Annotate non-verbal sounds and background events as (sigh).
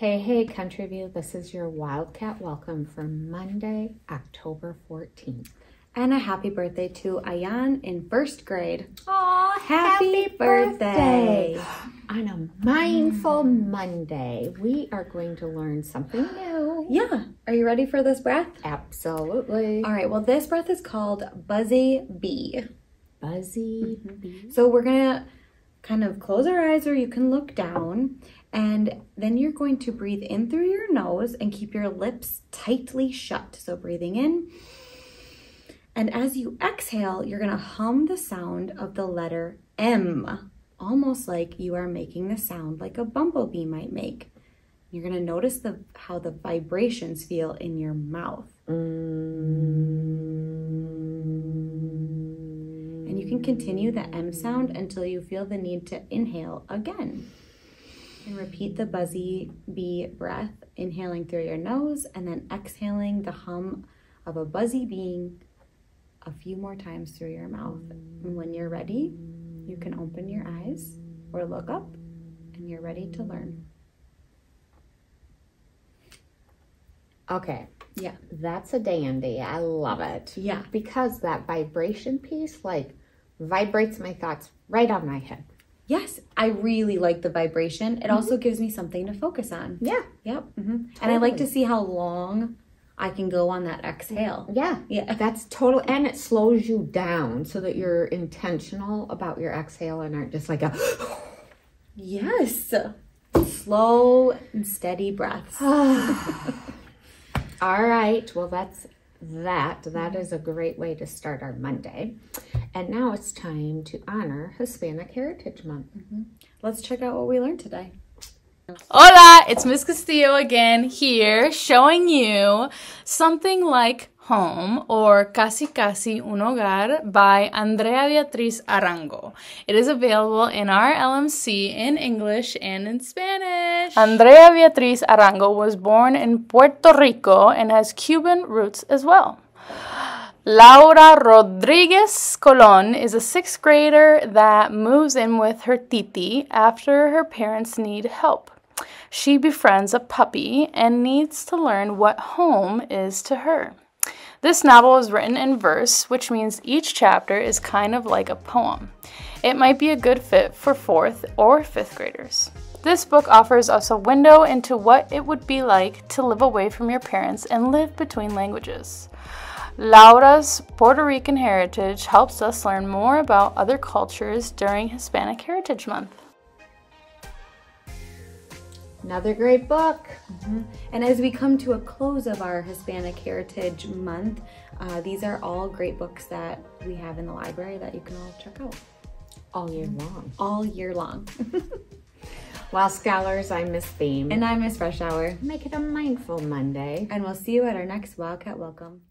Hey, hey, Country View. This is your Wildcat welcome for Monday, October 14th. And a happy birthday to Ayan in first grade. Aw, Happy birthday. (gasps) On a mindful Monday, we are going to learn something new. Yeah. Are you ready for this breath? Absolutely. All right. Well, this breath is called Buzzy Bee. Buzzy mm-hmm. bee. So we're going to kind of close our eyes or you can look down. And then you're going to breathe in through your nose and keep your lips tightly shut. So breathing in. And as you exhale, you're going to hum the sound of the letter M, almost like you are making the sound like a bumblebee might make. You're going to notice the how the vibrations feel in your mouth. And can continue the M sound until you feel the need to inhale again. And repeat the buzzy bee breath, inhaling through your nose and then exhaling the hum of a buzzy being a few more times through your mouth. And when you're ready, you can open your eyes or look up and you're ready to learn. Okay, Yeah. that's a dandy. I love it. Yeah. Because that vibration piece, like, vibrates my thoughts right on my head. Yes, I really like the vibration. It also gives me something to focus on. Yeah. Yep. hmm And I like to see how long I can go on that exhale. Yeah. Yeah. (laughs) That's total, and it slows you down so that you're intentional about your exhale and aren't just like a, (gasps) Yes. Slow and steady breaths. (sighs) all right. Well, that's that. That mm-hmm. is a great way to start our Monday. And now it's time to honor Hispanic Heritage Month. Mm-hmm. Let's check out what we learned today. Hola, it's Miss Castillo again here showing you something like Home or Casi Casi Un Hogar by Andrea Beatriz Arango. It is available in our LMC in English and in Spanish. Andrea Beatriz Arango was born in Puerto Rico and has Cuban roots as well. Laura Rodriguez Colon is a sixth grader that moves in with her titi after her parents need help. She befriends a puppy and needs to learn what home is to her. This novel is written in verse, which means each chapter is kind of like a poem. It might be a good fit for fourth or fifth graders. This book offers us a window into what it would be like to live away from your parents and live between languages. Laura's Puerto Rican heritage helps us learn more about other cultures during Hispanic Heritage Month. Another great book. And as we come to a close of our Hispanic Heritage Month, uh, these are all great books that we have in the library that you can all check out All year long. all year long. (laughs) Well, scholars, I'm miss theme. and I'm Miss Reshower. make it a mindful Monday. And we'll see you at our next Wildcat Welcome.